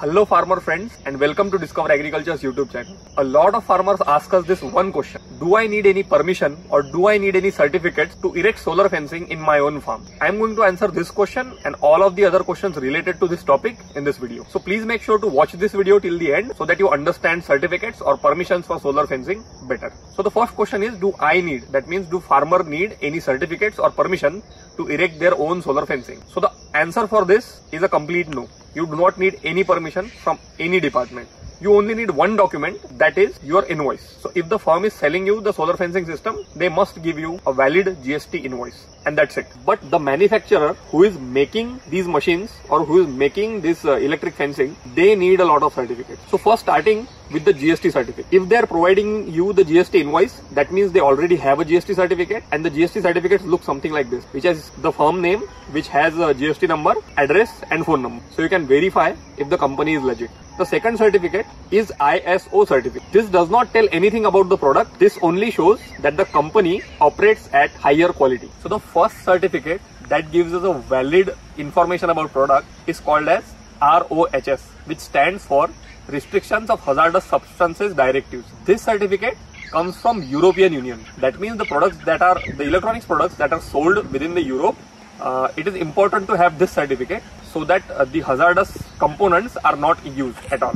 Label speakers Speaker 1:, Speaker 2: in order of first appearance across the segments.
Speaker 1: Hello farmer friends and welcome to Discover Agriculture's YouTube channel. A lot of farmers ask us this one question. Do I need any permission or do I need any certificates to erect solar fencing in my own farm? I am going to answer this question and all of the other questions related to this topic in this video. So please make sure to watch this video till the end so that you understand certificates or permissions for solar fencing better. So the first question is do I need that means do farmer need any certificates or permission to erect their own solar fencing? So the answer for this is a complete no you do not need any permission from any department. You only need one document that is your invoice. So if the firm is selling you the solar fencing system, they must give you a valid GST invoice and that's it. But the manufacturer who is making these machines or who is making this uh, electric fencing, they need a lot of certificates. So first starting with the GST certificate. If they are providing you the GST invoice, that means they already have a GST certificate and the GST certificates look something like this, which has the firm name, which has a GST number, address and phone number. So you can verify if the company is legit. The second certificate is ISO certificate. This does not tell anything about the product. This only shows that the company operates at higher quality. So the first certificate that gives us a valid information about product is called as ROHS, which stands for Restrictions of Hazardous Substances Directives. This certificate comes from European Union. That means the products that are the electronics products that are sold within the Europe, uh, it is important to have this certificate so that uh, the hazardous components are not used at all.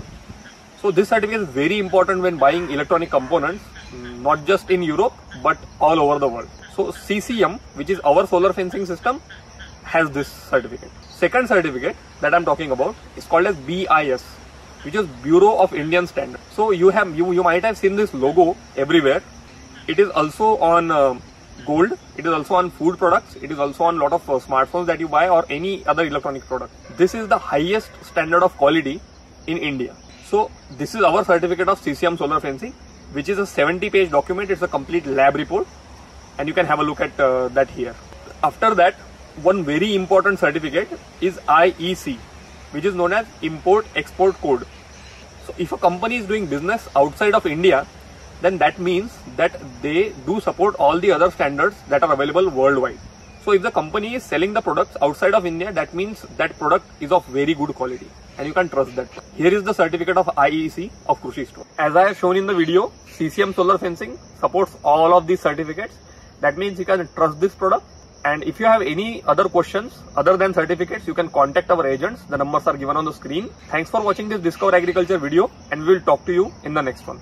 Speaker 1: So this certificate is very important when buying electronic components, not just in Europe but all over the world. So CCM, which is our solar fencing system, has this certificate. Second certificate that I'm talking about is called as BIS, which is Bureau of Indian Standard. So you have you you might have seen this logo everywhere. It is also on uh, gold. It is also on food products. It is also on a lot of uh, smartphones that you buy or any other electronic product. This is the highest standard of quality in India. So this is our certificate of CCM solar fencing, which is a 70 page document. It's a complete lab report and you can have a look at uh, that here. After that, one very important certificate is IEC, which is known as Import Export Code. So if a company is doing business outside of India, then that means that they do support all the other standards that are available worldwide. So if the company is selling the products outside of India, that means that product is of very good quality and you can trust that. Here is the certificate of IEC of Krushi Store. As I have shown in the video, CCM Solar Fencing supports all of these certificates. That means you can trust this product and if you have any other questions other than certificates, you can contact our agents. The numbers are given on the screen. Thanks for watching this Discover Agriculture video and we will talk to you in the next one.